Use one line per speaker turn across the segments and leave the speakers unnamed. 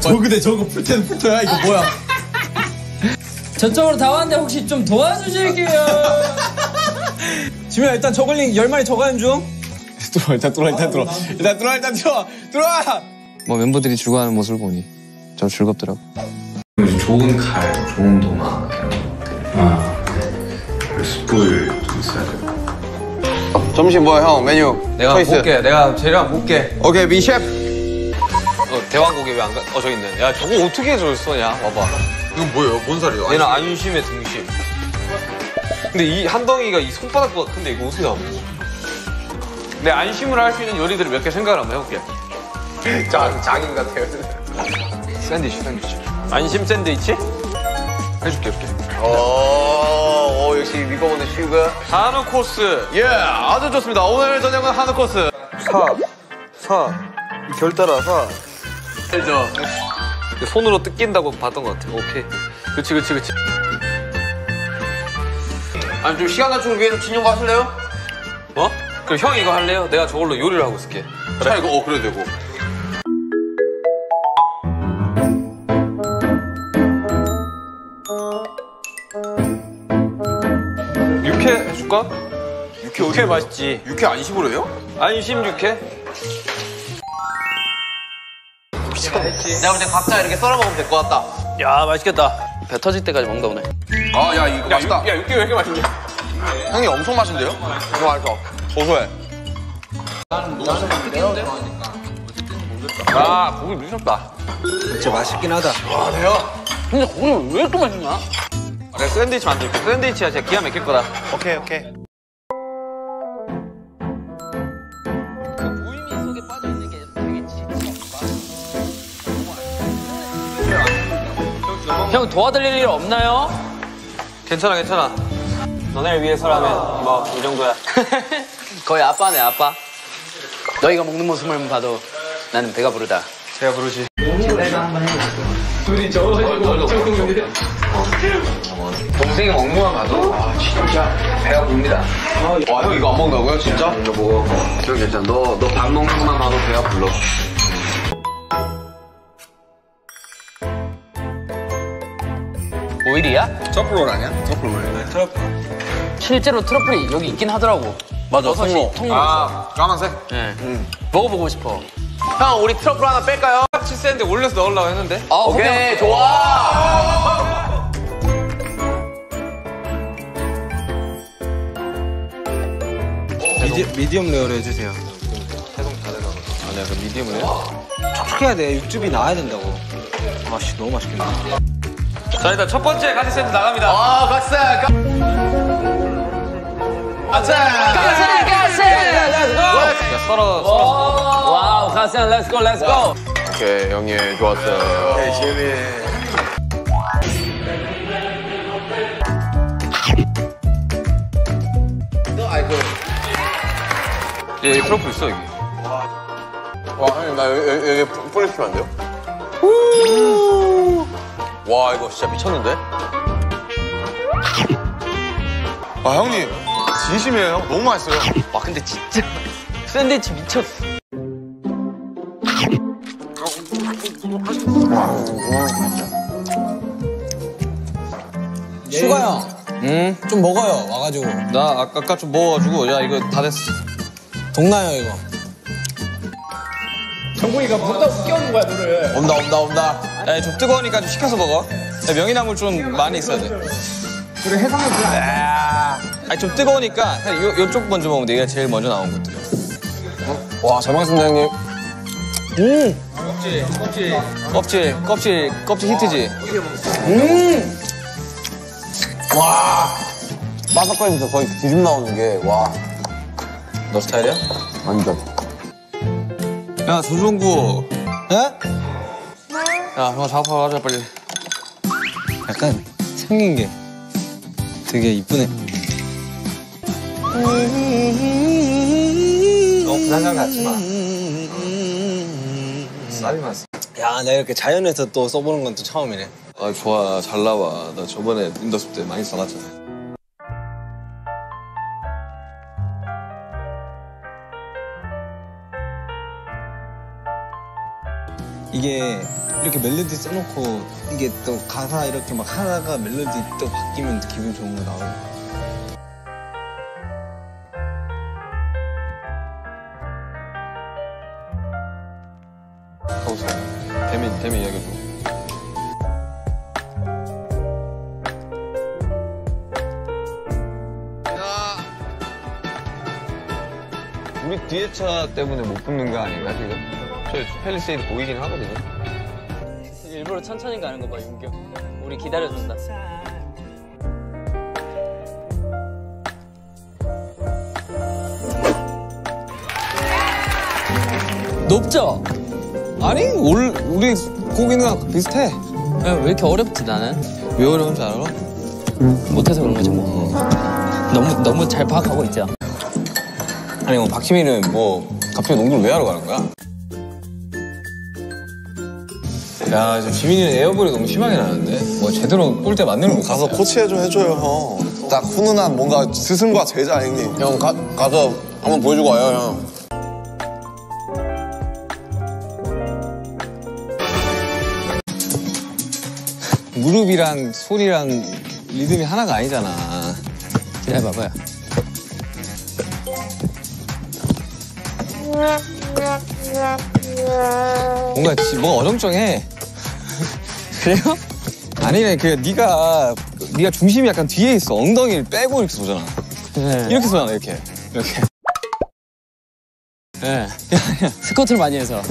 저 근데 저거 풀텐 풀터야 이거 뭐야?
저쪽으로 다 왔는데 혹시 좀 도와주실게요.
지민아 일단 저글링 10마리 더 가는 중. 들어와 일단 들어와 일단 들어와 일단 들어와 일단 들어와 들어와.
뭐 멤버들이 죽어가는 모습을 보니 좀 즐겁더라고.
좋은 칼, 좋은 도마 이런 것들. 아. 숯불도 있어야 되고.
점심 뭐야 형 메뉴
내가
초이스.
볼게. 내가 재료만 볼게.
오케이 민셰프
어, 대왕고기 왜 안 가? 어, 저기 있네. 야, 저거 어떻게 저걸 써냐? 봐봐.
이건 뭐예요? 뭔 살이에요?
얘는 안심의 등심. 근데 이 한 덩이가 이 손바닥보다 큰데 이거 어떻게 나온 거지? 내 안심을 할 수 있는 요리들을 몇 개 생각을 한번 해볼게.
장, 장인 같아요
샌드위치, 샌드위치. 안심 샌드위치? 해줄게, 해줄게.
오, 오 역시 믿고 보는 슈가
한우 코스.
예 아주 좋습니다 오늘 저녁은 한우 코스 사, 사, 결 따라 사
알죠? 손으로 뜯긴다고 봤던 것 같아. 오케이. 그치, 그치, 그치.
아니 좀 시간 단축을 위해서 진영 하실래요?
어? 그럼 형 이거 할래요? 내가 저걸로 요리를 하고 있을게.
자 이거 어 그래도 되고
육회 해줄까? 육회, 육회 맛있지.
육회 안심으로 해요?
안심 육회?
내가 볼때 각자 이렇게 썰어 먹으면 될 것 같다
야, 맛있겠다. 배 터질 때까지 먹는다, 오늘.
아 야 이거 맛있다
야, 육회 왜 이렇게 맛있냐?
형이 엄청 맛있는데요? 이거 맛있어 고소해
아, 고기 미쳤다.
진짜 맛있긴 하다.
근데 고기 왜 이렇게 맛있냐? 내가 샌드위치 만들게. 샌드위치야, 진짜 기가 막힐 거다.
오케이 오케이
형 도와드릴 일 없나요?
괜찮아, 괜찮아. 너네를 위해서라면 뭐 이 정도야.
거의 아빠네 아빠. 너희가 먹는 모습을 봐도 나는 배가 부르다.
제가 부르지.
동생이 먹는 거만 봐도 아 진짜 배가 부릅니다.
와형 이거 안 먹는다고요 진짜?
이거 먹어. 그럼 괜찮아. 너너 밥 먹는 것만 봐도 배가 불러.
오일이야?
트러플롤 아니야? 트러플롤 트러플
실제로 트러플이 여기 있긴 하더라고. 맞아. 버섯이 통으로.
아 까만색?
네. 먹어보고 싶어.
형 우리 트러플 하나 뺄까요?
치 샌드 올려서 넣으려고 했는데.
아,
오케이 좋아
미디, 미디엄 레어로 해주세요.
아니야, 그 미디움을 해.
촉촉해야 돼. 육즙이 나와야 된다고. 아씨 너무 맛있겠네.
자, 일단 첫 번째 가지 샌드 나갑니다.
아 까... 아차
가세 가세.
썰어.
와우 가세 렛츠고 렛츠고.
오케이 형님 좋았어요
얘, 얘 트러플 있어, 여기.
와 형님 나 여기, 여기, 여기 뿌리시면 안 돼요?
와, 이거 진짜 미쳤는데?
아 형님 진심이에요 형 너무 맛있어요
와 근데 진짜 샌드위치 미쳤어.
슈가 형.
응?
좀 먹어요. 와가지고.
나 아까, 아까 좀 먹어가지고, 야, 이거 다 됐어.
동나요 이거.
온다 온다 온다
야, 좀 뜨거우니까 좀 식혀서 먹어. 야, 명이나물 좀 많이 있어야 돼. 그래, 해산물 야 아니, 좀 뜨거우니까 그냥 요, 요쪽 먼저 먹으면 돼. 얘가 제일 먼저 나온 것들.
와잘 먹겠습니다 형님
껍질, 껍질, 껍질 히트지?
바삭거리면서 거의 기름 나오는 게 와
너 스타일이야?
완전
야, 조종구.
에?
야, 형 작업하러 가자, 빨리.
약간 생긴 게 되게 이쁘네.
너무 부담감 갖지 마. 쌀이 맛
야, 내가 이렇게 자연에서 또 써보는 건 또 처음이네.
아, 좋아. 잘 나와. 나 저번에 인더스 때 많이 써놨잖아.
이게 이렇게 멜로디 써놓고 이게 또 가사 이렇게 막 하다가 멜로디 또 바뀌면 기분 좋은 거 나오고.
가보세요. 데미, 데미 이야기해줘. 우리 뒤에 차 때문에 못 붙는 거 아닌가, 지금? 저 펠리세이드 보이긴 하거든요.
일부러 천천히 가는 거 봐, 윤경. 우리 기다려준다. 높죠?
아니, 올, 우리 고기는 비슷해.
야, 왜 이렇게 어렵지, 나는?
왜 어려운지 알아?
못해서 그런 거지, 뭐. 너무, 너무 잘 파악하고 있죠.
아니, 뭐, 박시민은 뭐, 갑자기 농구를 왜 하러 가는 거야? 야, 지금 지민이는 에어볼이 너무 심하게 나는데? 뭐, 제대로 골대 맞는 거
가서 코치해 좀 해줘요 형. 딱 훈훈한 뭔가 스승과 제자 아니니?
형, 가, 가서 한번 보여주고 와요, 형. 무릎이랑 손이랑 리듬이 하나가 아니잖아.
기다려봐봐요.
뭔가 지- 뭔가 어정쩡해. 그래요? 아니네, 그 네가 네가 중심이 약간 뒤에 있어. 엉덩이를 빼고 이렇게 쏘잖아.
네.
이렇게 쏘잖아, 이렇게. 이렇게.
네. 스쿼트를 많이 해서.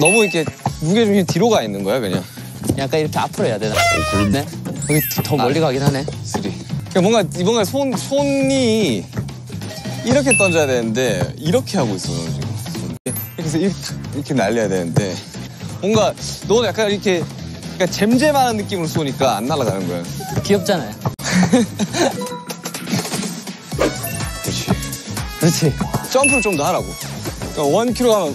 너무 이렇게 무게 중심 뒤로 가 있는 거야, 그냥.
약간 이렇게 앞으로 해야 되나? 네? 여기 더 멀리 가긴 하네.
three. 그러니까 뭔가 뭔가 손 손이 이렇게 던져야 되는데 이렇게 하고 있어 지금. 손. 이렇게 이렇게, 이렇게 날려야 되는데 뭔가 너는 약간 이렇게 그러니까 잼잼하는 느낌으로 쏘니까 안 날아가는 거야.
귀엽잖아요.
그렇지.
그렇지.
점프를 좀 더 하라고. 그러니까 원 킬로 하면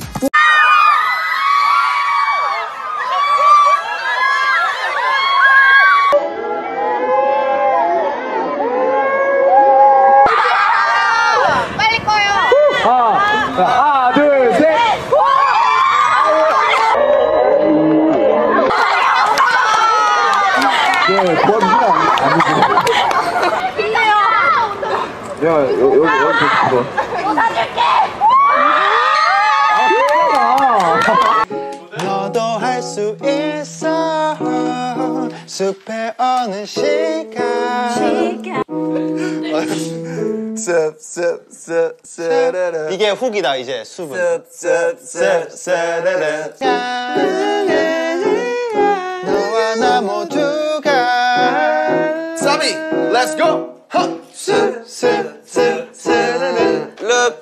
너도 할 수 있어. 숲의 어느 시간. 이게 훅이다 이제 숲은. 너와 나 모두가. 사 고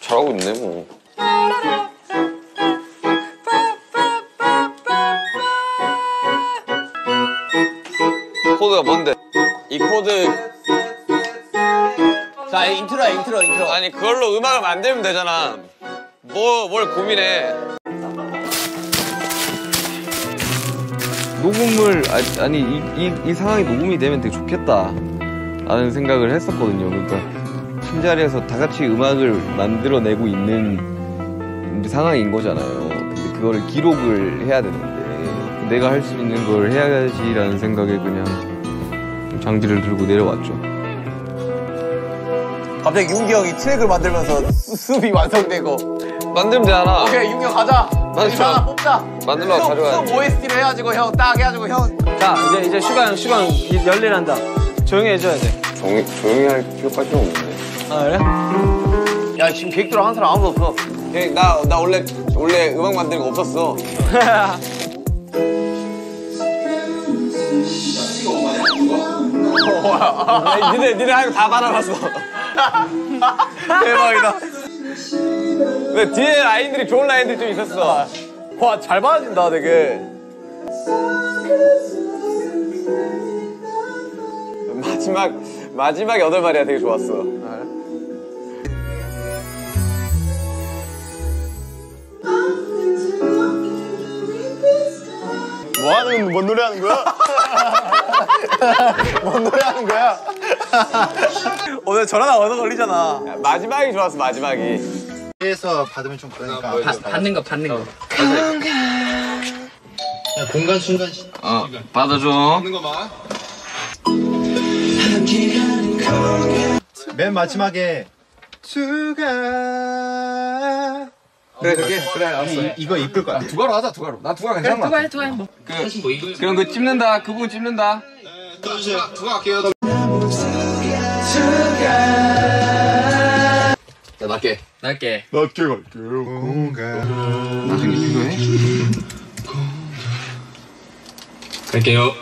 잘하고 있네, 뭐. 코드가 뭔데? 이 코드
자, 인트로야, 인트로, 인트로.
아니 그걸로 음악을 만들면 되잖아. 뭐 뭘 고민해?
녹음을 아, 아니 이, 이, 이 상황이 녹음이 되면 되게 좋겠다. 라는 생각을 했었거든요. 그러니까 팀자리에서 다 같이 음악을 만들어내고 있는 상황인 거잖아요. 근데 그거를 기록을 해야 되는데 내가 할 수 있는 걸 해야지라는 생각에 그냥 장비를 들고 내려왔죠.
갑자기 윤기 형이 트랙을 만들면서 숲이 완성되고.
만들면 되잖아.
오케이, 윤경 가자.
만들어.
하나 뽑자.
만들러 가져가야지.
형 OST를 해가지고 형 딱 해가지고 형.
자 이제 이제 슈가 슈가 열일한다. 조용히 해줘야 돼.
조용히, 조용히 할 필요까지는 없는데.
아 그래?
야, 지금 계획대로 하는 사람 아무도 없어.
나, 나 원래, 원래 음악 만드는 거 없었어.
니네 니네 하는 거다 받아봤어.
대박이다. 근데 뒤에 라인들이 좋은 라인들이 좀 있었어.
와 잘 받아진다 되게.
마지막, 마지막 여덟 마리가 되게 좋았어.
뭐 하는, 뭔 노래 하는 거야? 뭔 노래 하는 거야?
오늘 하나 얻어 걸리잖아.
마지막이 좋았어 마지막이.
에서 받으면 좀 그러니까
받는 거 받는 거.
공간 순간 시-
어 받아줘
맨 마지막에 수가
그래 그게 그래 알았어.
이, 이거 이쁠 것 같아
두 가로 하자 두 가로. 나 두 가로 괜찮아.
두가 해 두가 해 뭐.
그럼 그 찝는다 그 부분 찝는다
두가 할게요
자 낮게.
날게.
낮게 갈게요 공간
나중에 필요해?
갈게요.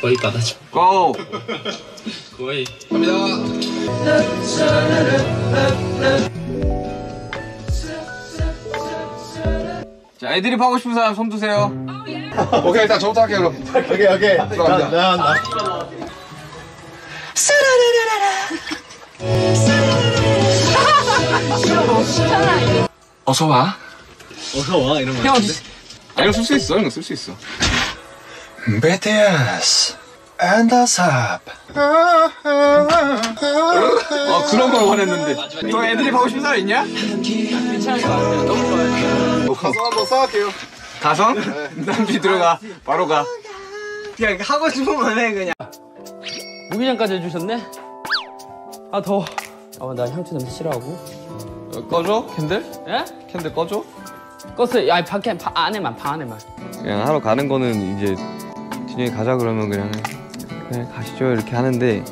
거의 받아줘.
고!
거의.
자 애드립 하고 싶은 사람 손 드세요
오케이 일단 저부터 할게요 그럼.
오케이 오케이 나,
들어갑니다.
나, 나.
어서 와.
형 아, 이거 쓸 수 있어 이거 쓸 수 있어
BTS and the Sap
어 그런 걸 원했는데 또 애드립 하고 싶은 사람 있냐?
가서 한번 싸울게요.
가성? 남비 들어가 바로 가
그냥 하고 싶으면 해 그냥.
무기장까지 해주셨네. 아 더워. 아나 향초 냄새 싫어하고.
어, 꺼줘? 캔들?
예?
캔들 꺼줘?
껐어요. 야 밖에 방 안에만 방 안에만.
그냥 하러 가는 거는 이제 진영이 가자 그러면 그냥 그냥 가시죠 이렇게 하는데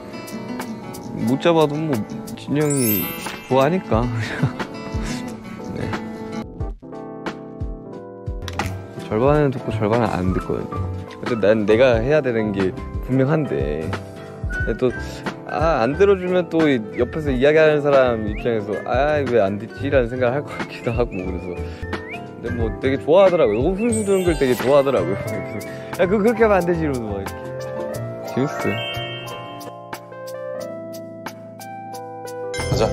못 잡아도 뭐 진영이 좋아하니까 네. 절반은 듣고 절반은 안 듣거든요 근데 난 내가 해야 되는 게 분명한데 또 아, 안 들어주면 또 옆에서 이야기하는 사람 입장에서 아, 왜 안 듣지 라는 생각을 할 것 같기도 하고 그래서 근데 뭐 되게 좋아하더라고요. 이거 훈수 두는 걸 되게 좋아하더라고요. 그래서 야, 그거 그렇게 하면 안 되지 이러면서 막 이렇게. 재밌어요.
가자.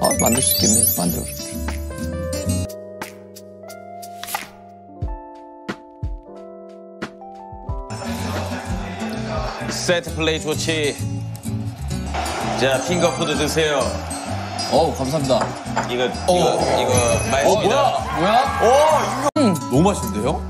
아 만들 수 있겠네. 만들어. 세트 플레이 좋지. 자 핑거푸드 드세요.
어 감사합니다.
이거 이거 이거 맛있습니다.
뭐야? 뭐야? 오 이거 너무 맛있는데요?